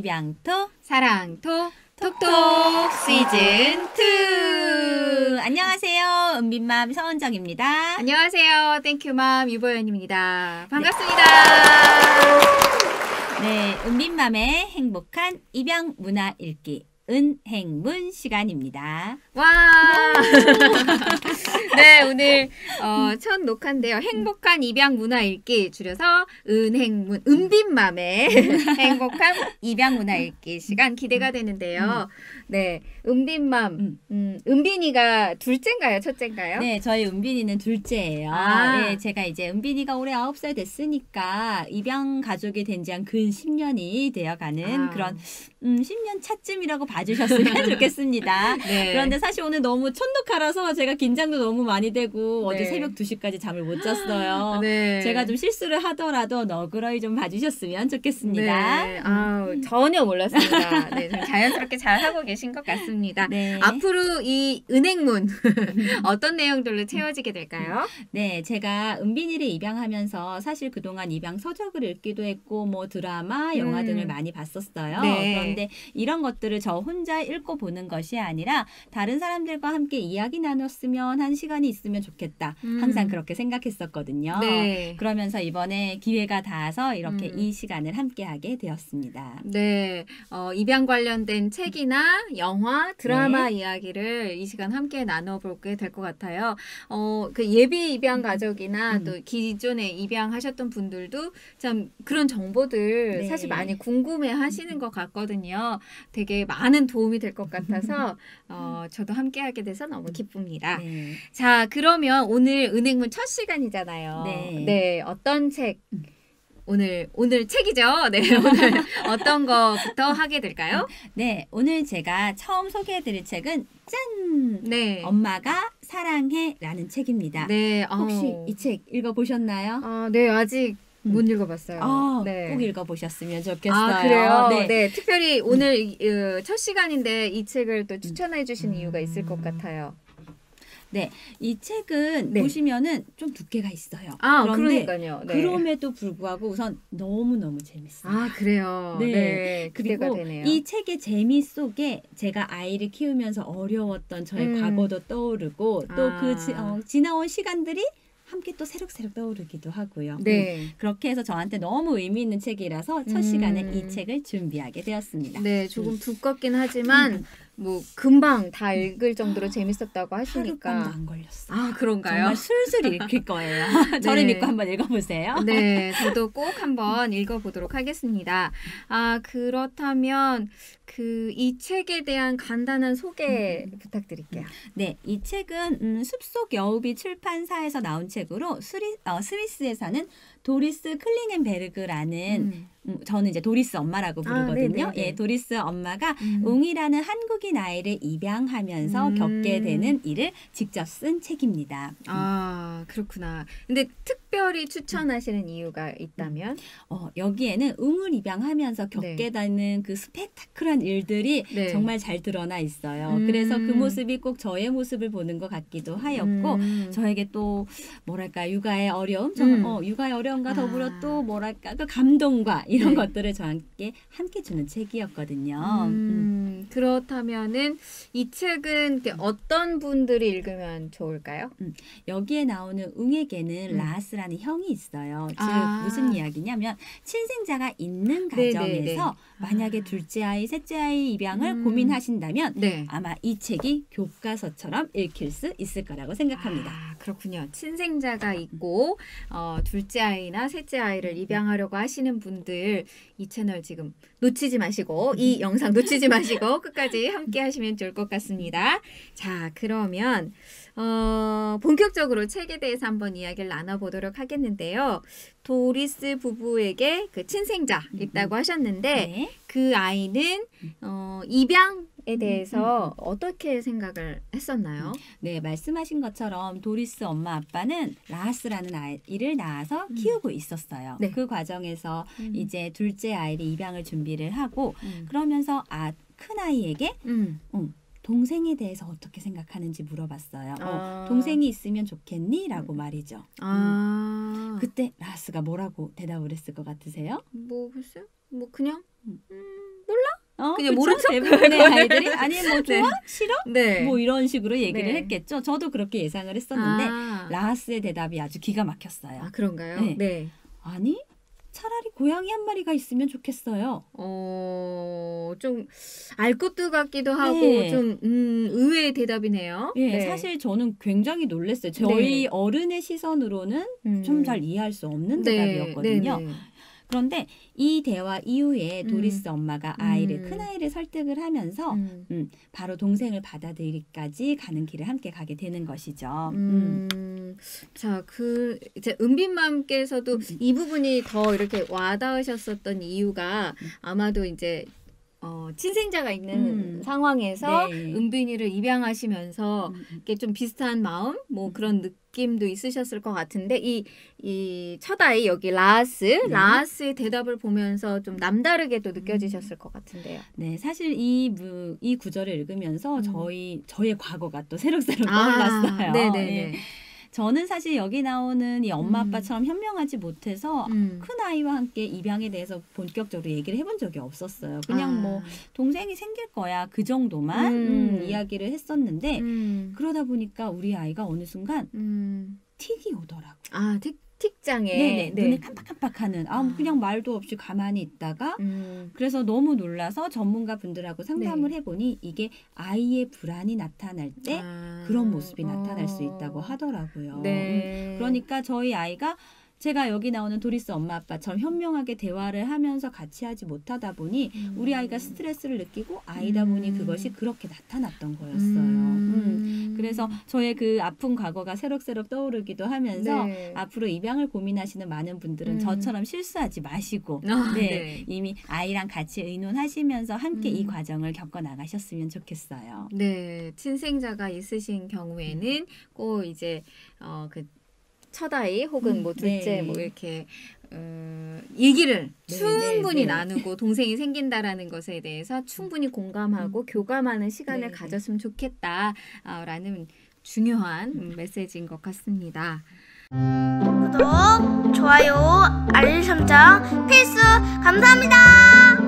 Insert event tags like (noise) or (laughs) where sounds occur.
입양톡 사랑톡 톡톡 시즌 2 안녕하세요. 은빈맘 서은정입니다. 안녕하세요. 땡큐맘 유보연입니다. 반갑습니다. 네, 은빈맘의 행복한 입양 문화 읽기 은행문 시간입니다. 와. (laughs) 네, 오늘 어, 첫 녹화인데요. 행복한 입양 문화 읽기 줄여서 은행문 은빈맘의 (laughs) 행복한 입양 문화 읽기 시간 기대가 되는데요. 네, 은빈맘 음. 음, 은빈이가 둘째인가요, 첫째인가요? 네, 저희 은빈이는 둘째예요. 아. 네, 제가 이제 은빈이가 올해 9살 됐으니까 입양 가족이 된 지 한 근 10년이 되어가는 아. 그런 음, 10년 차쯤이라고 봐 주셨으면 (laughs) 좋겠습니다. 네. 그런데 사실 오늘 너무 첫녹화라서 제가 긴장도 너무 많이 되고 어제 네. 새벽 2시까지 잠을 못 잤어요. (gasps) 네. 제가 좀 실수를 하더라도 너그러이 좀 봐주셨으면 좋겠습니다. 네. 아우, 전혀 몰랐습니다. (laughs) 네, 좀 자연스럽게 잘 하고 계신 것 같습니다. 네. 앞으로 이 은행문 (laughs) 어떤 내용들로 채워지게 될까요? 네, 제가 은빈이를 입양하면서 사실 그동안 입양 서적을 읽기도 했고 뭐 드라마, 영화 음. 등을 많이 봤었어요. 네. 그런데 이런 것들을 저 혼자 읽고 보는 것이 아니라 다른 사람들과 함께 이야기 나눴으면 한 시간이 있으면 좋겠다. 음. 항상 그렇게 생각했었거든요. 네. 그러면서 이번에 기회가 닿아서 이렇게 음. 이 시간을 함께 하게 되었습니다. 네, 어, 입양 관련된 책이나 영화, 드라마 이야기를 이 시간 함께 나눠보게 될 것 같아요. 어, 그 예비 입양 가족이나 음. 또 기존에 입양하셨던 분들도 참 그런 정보들 네. 사실 많이 궁금해 하시는 것 같거든요. 되게 많은 도움이 될 것 같아서 어, 저도 함께 하게 돼서 너무 기쁩니다. 네. 자, 그러면 오늘 은행문 첫 시간이잖아요. 네. 어떤 책? 오늘 오늘 책이죠. 네, (laughs) 오늘 어떤 거부터 하게 될까요? 네, 오늘 제가 처음 소개해 드릴 책은 짠! 네. 엄마가 사랑해라는 책입니다. 네. 혹시 어. 이책 읽어 보셨나요? 아, 네, 아직 음. 못 읽어봤어요. 아, 네. 꼭 읽어보셨으면 좋겠어요. 아, 그래요? 네. 네. 특별히 오늘 이- 어, 첫 시간인데 이 책을 또 추천해 주신 음. 이유가 있을 것 같아요. 이 책은 네. 보시면은 좀 두께가 있어요. 아, 그런데 그러니까요. 네. 그럼에도 불구하고 우선 너무 너무 재밌어요. 아, 그래요. 네. 네. 그리고 되네요. 이 책의 재미 속에 제가 아이를 키우면서 어려웠던 저의 음. 과거도 떠오르고 또그 아. 지나온 시간들이 함께 또 새록새록 떠오르기도 하고요. 음, 네. 그렇게 해서 저한테 너무 의미 있는 책이라서 첫 음. 시간에 이 책을 준비하게 되었습니다. 네, 조금 두껍긴 하지만 뭐 금방 다 읽을 정도로 재밌었다고 하시니까 하룻밤도 안 걸렸어요. 아, 그런가요? 정말 술술 읽힐 거예요. (laughs) (laughs) 저를 네. 믿고 한번 읽어보세요. 네, 저도 꼭 한번 읽어보도록 하겠습니다. 아, 그렇다면 그 이 책에 대한 간단한 소개 부탁드릴게요. 네, 이 책은 음, 숲속 여우비 출판사에서 나온 책 으로 스리, 어, 스위스에서는 도리스 클링앤베르그라는 음. 음, 저는 이제 도리스 엄마라고 아, 부르거든요. 네네네. 예, 도리스 엄마가 음. 웅이라는 한국인 아이를 입양하면서 음. 겪게 되는 일을 직접 쓴 책입니다. 아, 그렇구나. 근데 특별히 추천하시는 이유가 있다면? 어, 여기에는 웅을 입양하면서 겪게 되는 그 스펙타클한 일들이 네. 정말 잘 드러나 있어요. 음. 그래서 그 모습이 꼭 저의 모습을 보는 것 같기도 하였고 음. 저에게 또 뭐랄까 육아의 어려움, 저, 음. 어, 육아의 어려움과 더불어 아. 또 뭐랄까 그 감동과 이런 네. (laughs) 것들을 저한테 함께 주는 책이었거든요. 음. 음, 그렇다면은 이 책은 이렇게 어떤 분들이 읽으면 좋을까요? 여기에 나오는 웅에게는 음. 라스라는 형이 있어요. 즉 아. 무슨 이야기냐면 친생자가 있는 네네네. 가정에서 만약에 아. 둘째 아이, 셋째 아이 입양을 음. 고민하신다면 네. 아마 이 책이 교과서처럼 읽힐 수 있을 거라고 생각합니다. 아, 그렇군요. 친생자가 있고 어, 둘째 아이나 셋째 아이를 입양하려고 하시는 분들 이 채널 지금 놓치지 마시고 이 영상 놓치지 (laughs) 마시고 끝까지 함께 하시면 좋을 것 같습니다. 자, 그러면 어, 본격적으로 책에 대해서 한번 이야기를 나눠보도록 하겠는데요. 도리스 부부에게 그 친생자 있다고 하셨는데 네. 그 아이는 어, 입양에 대해서 어떻게 생각을 했었나요? 네, 말씀하신 것처럼 도리스 엄마 아빠는 라하스라는 아이를 낳아서 음. 키우고 있었어요. 네. 그 과정에서 이제 둘째 아이를 입양을 준비를 하고 음. 그러면서 아, 큰 아이에게 음. 동생에 대해서 어떻게 생각하는지 물어봤어요. 어, 아. 동생이 있으면 좋겠니? 라고 말이죠. 아. 그때 라스가 뭐라고 대답을 했을 것 같으세요? 뭐 글쎄요. 뭐 그냥 음. 어, 그냥? 모른 척? 대부분의 아이들이 아니 뭐 (laughs) 좋아? 네. 싫어? 네. 뭐 이런 식으로 얘기를 네. 했겠죠. 저도 그렇게 예상을 했었는데 아, 라하스의 대답이 아주 기가 막혔어요. 아 그런가요? 네. 네. 아니 차라리 고양이 한 마리가 있으면 좋겠어요. 어, 좀 알 것도 같기도 하고 네. 좀 음, 의외의 대답이네요. 예, 네. 사실 저는 굉장히 놀랐어요. 저희 네. 어른의 시선으로는 음. 좀잘 이해할 수 없는 네, 대답이었거든요. 그런데 이 대화 이후에 음. 도리스 엄마가 아이를 음. 큰 아이를 설득을 하면서 음. 바로 동생을 받아들이기까지 가는 길을 함께 가게 되는 것이죠. 음. 음, 자, 그, 이제 은빈맘께서도 음. 이 부분이 더 이렇게 와닿으셨었던 이유가 음. 아마도 이제, 어, 친생자가 있는 음. 상황에서 네. 은빈이를 입양하시면서 음, 음. 이게 좀 비슷한 마음, 뭐 음. 그런 느낌도 있으셨을 것 같은데 이, 이 첫 아이 여기 라하스, 네. 라하스의 대답을 보면서 좀 남다르게도 느껴지셨을 것 같은데요. 네, 사실 이, 무, 이 구절을 읽으면서 음. 저희 저의 과거가 또 새록새록 떠올랐어요. 네네 네. 예. 저는 사실 여기 나오는 이 엄마 음. 아빠처럼 현명하지 못해서 음. 큰 아이와 함께 입양에 대해서 본격적으로 얘기를 해본 적이 없었어요. 그냥 아. 뭐 동생이 생길 거야 그 정도만 음. 음, 이야기를 했었는데 음. 그러다 보니까 우리 아이가 어느 순간 음. 틱이 오더라고. 아, 틱, 틱장에. 네네, 네. 눈이 깜빡깜빡하는. 아. 그냥 말도 없이 가만히 있다가 음. 그래서 너무 놀라서 전문가 분들하고 상담을 네. 해보니 이게 아이의 불안이 나타날 때 아. 그런 모습이 어. 나타날 수 있다고 하더라고요. 음, 네. 그러니까 저희 아이가 제가 여기 나오는 도리스 엄마 아빠처럼 현명하게 대화를 하면서 같이 하지 못하다 보니 음. 우리 아이가 스트레스를 느끼고 아이다 보니 음. 그것이 그렇게 나타났던 거였어요. 음. 음. 그래서 저의 그 아픈 과거가 새록새록 떠오르기도 하면서 네. 앞으로 입양을 고민하시는 많은 분들은 음. 저처럼 실수하지 마시고 아, 네, 네. 이미 아이랑 같이 의논하시면서 함께 이 음. 과정을 겪어 나가셨으면 좋겠어요. 네, 친생자가 있으신 경우에는 꼭 이제 어그 첫아이 혹은 음, 뭐 둘째 네. 뭐 이렇게 어, 얘기를 네, 충분히 네, 네. 나누고 동생이 생긴다라는 것에 대해서 충분히 공감하고 교감하는 시간을 네, 네. 가졌으면 좋겠다라는 중요한 음, 메시지인 것 같습니다. 구독, 좋아요, 알림 설정 필수 감사합니다.